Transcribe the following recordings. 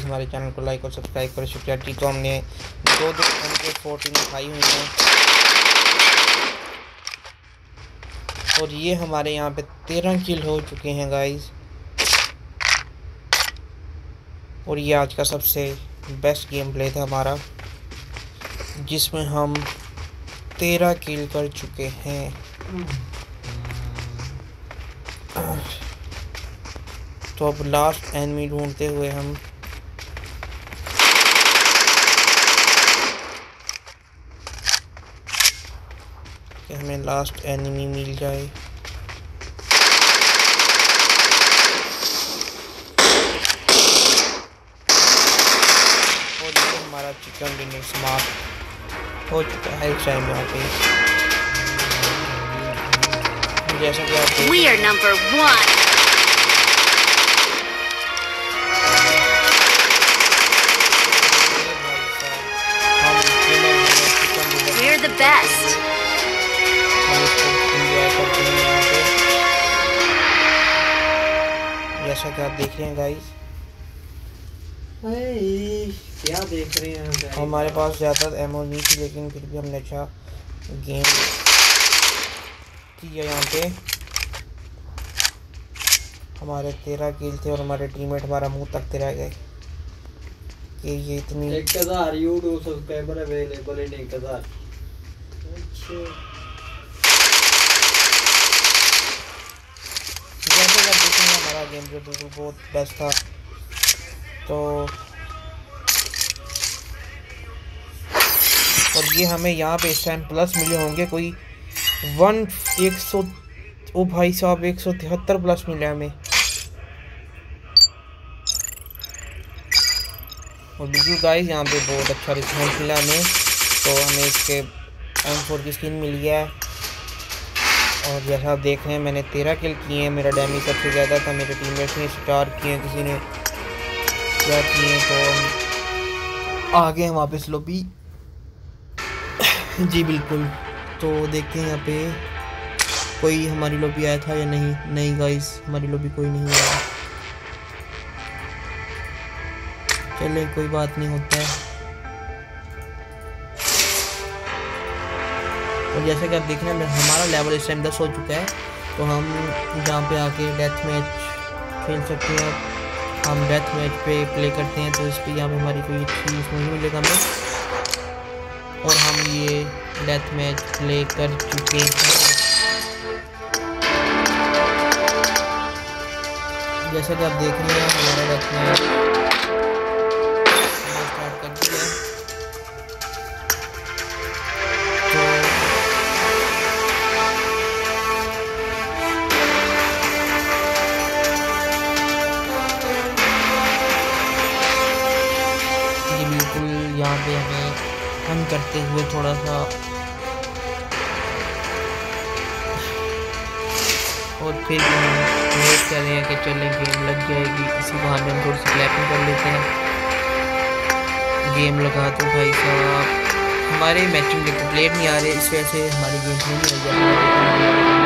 हमारे चैनल को लाइक और सब्सक्राइब करें। शुक्रिया। जी तो हमने दो दो एम के फोर्टीन खाई हुई हैं। और ये हमारे यहाँ पे तेरह किल हो चुके हैं गाइस और ये आज का सबसे बेस्ट गेम प्ले था हमारा, जिसमें हम तेरह किल कर चुके हैं। तो अब लास्ट एनमी ढूंढते हुए हम कि हमें लास्ट एनिमी मिल जाए हमारा चिकन डिनर समाप्त हो चुका है इस टाइम यहाँ पे जैसा कि आप We are number one. We're the best. जैसा कि आप देख रहे हैं गाइस क्या देख रहे हैं हमारे पास ज़्यादा एमओ नहीं थी लेकिन फिर भी हमने अच्छा गेम किया यहाँ पे। हमारे तेरह किल थे और हमारे टीममेट हमारा मुँह तकते रह गए कि ये इतनी एक हज़ार यूट्यूब सब्सक्राइबर अवेलेबल इन एक हज़ार। जैसे कि आप देखेंगे हमारा गेम जो बिल्कुल बहुत बेस्ट था। तो और ये हमें यहाँ पे इस टाइम प्लस मिले होंगे। कोई वन एक सौ, ओ भाई साहब, एक सौ तिहत्तर प्लस मिले हमें। और बिल्कुल गाइस यहाँ पे बहुत अच्छा रिस्पॉन्स मिला हमें। तो हमें इसके एम फोर की स्किन मिली है। और जैसा आप देख रहे हैं, मैंने तेरह किल किए हैं। मेरा डैमेज सबसे ज़्यादा था, मेरे टीममेट्स ने स्टार किए हैं, किसी ने क्या किए तो हम आ गए हैं वापस लॉबी जी, बिल्कुल। तो देखते हैं यहाँ पे कोई हमारी लॉबी आया था या नहीं। नहीं गाइस हमारी लॉबी कोई नहीं आया। चले, कोई बात नहीं, होता है। और जैसा कि आप देख रहे हैं, हमारा लेवल इस टाइम दस हो चुका है। तो हम जहाँ पे आके डेथ मैच खेल सकते हैं। हम डेथ मैच पे प्ले करते हैं तो इस पर यहाँ पर हमारी कोई इसमें नहीं मिलेगा हमें। और हम ये डेथ मैच प्ले कर चुके हैं। जैसा कि आप देख रहे हैं, हमारा डेथ मैच पे हमें फन करते हुए थोड़ा सा और फिर हम वेट कर रहे हैं कि चलें गेम लग जाएगी इसी बहाने हम थोड़ी सी क्लैपिंग कर लेते हैं। गेम लगा तो भाई साहब। हमारे मैचिंग के प्लेयर नहीं आ रहे, इस वजह से हमारी गेम नहीं हो जाती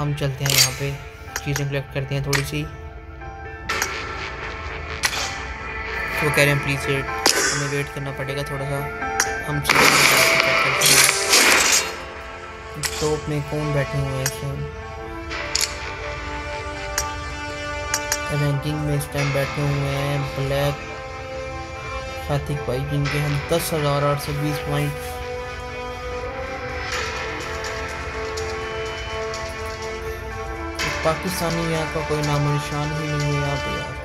हम चलते हैं यहाँ पे। चीज़ें कलेक्ट करते हैं थोड़ी सी। तो वो कह रहे हैं प्लीज़ वेट हमें वेट करना पड़ेगा थोड़ा सा हम टॉप में कौन बैठे हुए हैं रैंकिंग में इस टाइम बैठे हुए हैं। ब्लैक फातिक भाई, जिनके हम दस हज़ार आठ सौ बीस पॉइंट पाकिस्तानी यहाँ का कोई नामो निशान ही नहीं है यहाँ पे यार।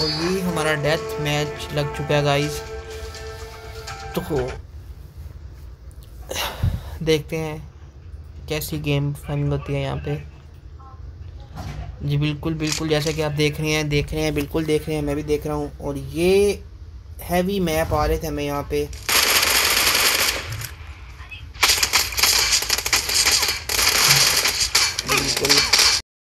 और ये हमारा डेथ मैच लग चुका है गाइस तो देखते हैं कैसी गेम फाइनल होती है यहाँ पे। जी, बिल्कुल बिल्कुल, जैसा कि आप देख रहे हैं, देख रहे हैं, बिल्कुल देख रहे हैं, मैं भी देख रहा हूँ। और ये हैवी मैप आ रहे थे हमें यहाँ पे।